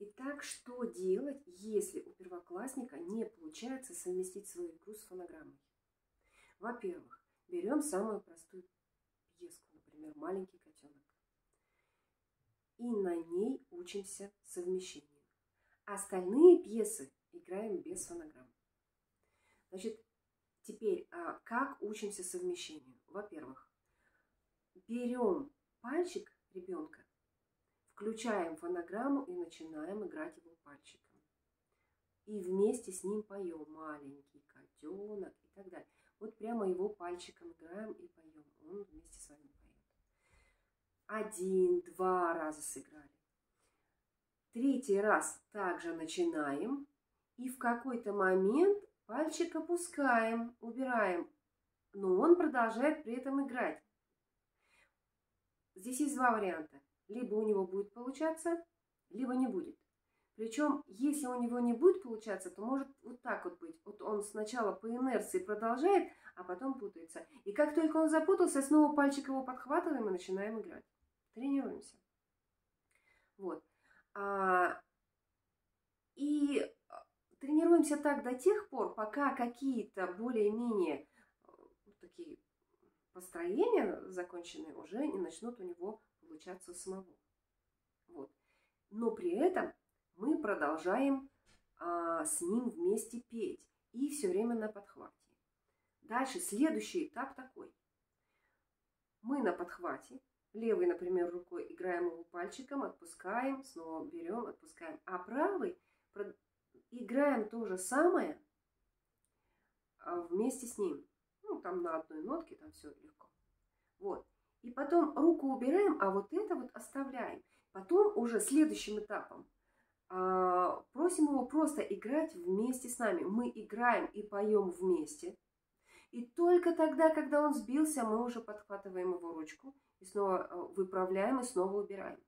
Итак, что делать, если у первоклассника не получается совместить свою игру с фонограммой? Во-первых, берем самую простую пьеску, например, «Маленький котенок». И на ней учимся совмещению. Остальные пьесы играем без фонограмм. Значит, теперь, а как учимся совмещению? Во-первых, берем пальчик ребенка Включаем фонограмму и начинаем играть его пальчиком. И вместе с ним поем маленький котенок и так далее. Вот прямо его пальчиком играем и поем. Он вместе с вами поет. Один, два раза сыграли. Третий раз также начинаем. И в какой-то момент пальчик опускаем, убираем. Но он продолжает при этом играть. Здесь есть два варианта либо у него будет получаться, либо не будет. Причем, если у него не будет получаться, то может вот так вот быть. Вот он сначала по инерции продолжает, а потом путается. И как только он запутался, снова пальчик его подхватываем и начинаем играть. Тренируемся. Вот. А, и тренируемся так до тех пор, пока какие-то более-менее э, такие построения законченные уже не начнут у него получаться самого. Вот. Но при этом мы продолжаем а, с ним вместе петь и все время на подхвате. Дальше следующий этап такой. Мы на подхвате, левой, например, рукой играем его пальчиком, отпускаем, снова берем, отпускаем, а правой играем то же самое а, вместе с ним. Ну, там на одной нотке, там все легко. Вот. И потом руку убираем, а вот это вот оставляем. Потом уже следующим этапом а, просим его просто играть вместе с нами. Мы играем и поем вместе. И только тогда, когда он сбился, мы уже подхватываем его ручку и снова а, выправляем и снова убираем.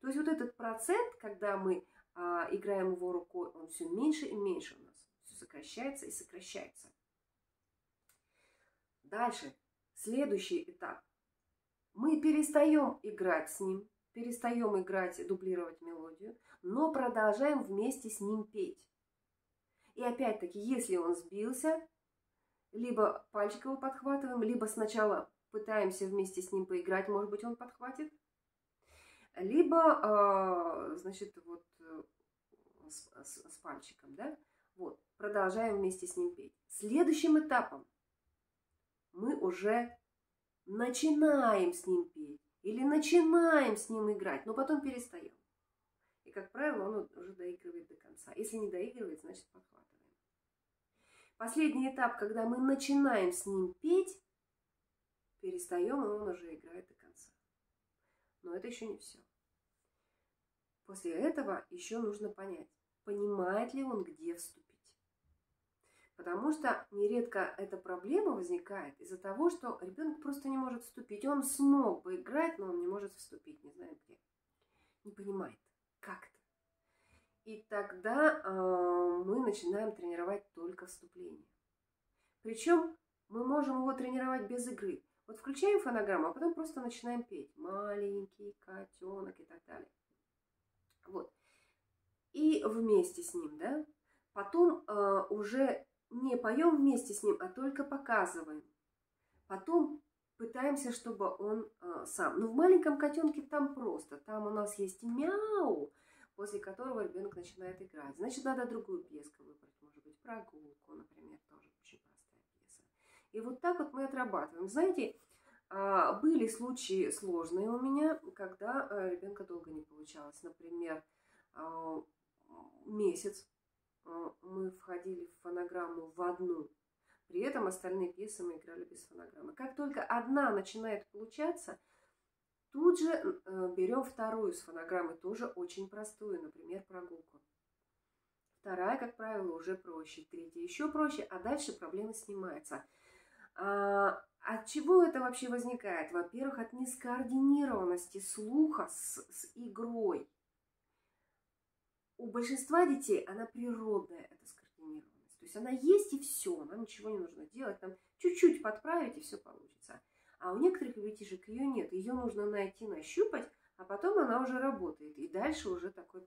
То есть вот этот процент, когда мы а, играем его рукой, он все меньше и меньше у нас. Все сокращается и сокращается. Дальше, следующий этап – мы перестаем играть с ним, перестаем играть, дублировать мелодию, но продолжаем вместе с ним петь. И опять-таки, если он сбился, либо пальчик его подхватываем, либо сначала пытаемся вместе с ним поиграть, может быть, он подхватит, либо, а, значит, вот с, с, с пальчиком, да, вот, продолжаем вместе с ним петь. Следующим этапом мы уже начинаем с ним петь или начинаем с ним играть, но потом перестаем. И, как правило, он уже доигрывает до конца. Если не доигрывает, значит подхватываем. Последний этап, когда мы начинаем с ним петь, перестаем, и он уже играет до конца. Но это еще не все. После этого еще нужно понять, понимает ли он, где вступить. Потому что нередко эта проблема возникает из-за того, что ребенок просто не может вступить. Он смог бы играть, но он не может вступить, не знаю где. Не понимает, как это. И тогда э, мы начинаем тренировать только вступление. Причем мы можем его тренировать без игры. Вот включаем фонограмму, а потом просто начинаем петь. Маленький котенок и так далее. Вот. И вместе с ним, да. Потом э, уже не поем вместе с ним, а только показываем. Потом пытаемся, чтобы он э, сам. Но в маленьком котенке там просто. Там у нас есть мяу, после которого ребенок начинает играть. Значит, надо другую пьеску выбрать. Может быть, прогулку, например, тоже очень простая пьеса. И вот так вот мы отрабатываем. Знаете, э, были случаи сложные у меня, когда э, ребенка долго не получалось. Например, э, месяц мы входили в фонограмму в одну. При этом остальные пьесы мы играли без фонограммы. Как только одна начинает получаться, тут же э, берем вторую с фонограммы, тоже очень простую, например, прогулку. Вторая, как правило, уже проще, третья еще проще, а дальше проблема снимается. А, от чего это вообще возникает? Во-первых, от нескоординированности слуха с, с игрой у большинства детей она природная, эта скоординированность. То есть она есть и все, нам ничего не нужно делать, там чуть-чуть подправить и все получится. А у некоторых ребятишек ее нет, ее нужно найти, нащупать, а потом она уже работает. И дальше уже такой